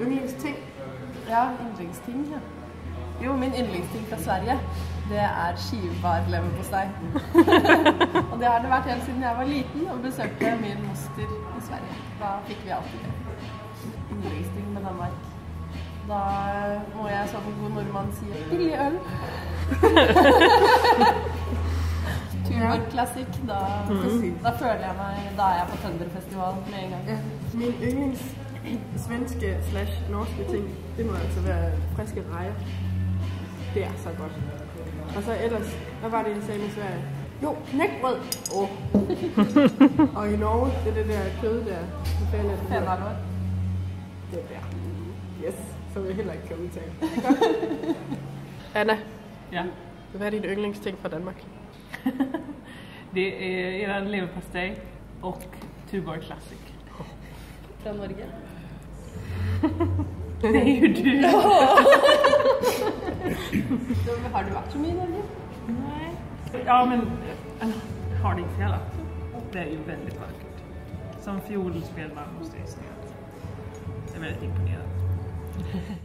Yndlingsting? Ja, yndlingsting. Ja. Jo, min yndlingsting fra Sverige, det er skivar leverpostei. og det har det vært helt siden jeg var liten og besøkte min moster i Sverige. Da fikk vi alltid det. Yndlingsting med Danmark. Da må jeg som en god nordmann si billig øl. Tuborg Classic. Da, da føler jeg meg Da er jeg på Tønderfestival med en gang. Min yndlings svenske slash norske ting, det må altså være friske rejer. Det er så godt. Og så ellers, hvad var det, jeg sagde med Sverige? Jo, knækbrød. Oh. og i Norge, det er det der kød der. Hvad fanden er det? hedder? Fenalår. Det der. Yes, så vil jeg heller ikke komme til. Anna, Ja, hvad er din yndlingsting fra Danmark? det är eran leverpastej och Tuborg Classic. Fra Norge. Det ju du. Så Har du vært så mye i Norge? Nej. Ja, men äh, Hardingfjälla, det är ju väldigt vackert. Som fiolspelman måste jag säga. Jag är väldigt imponerad.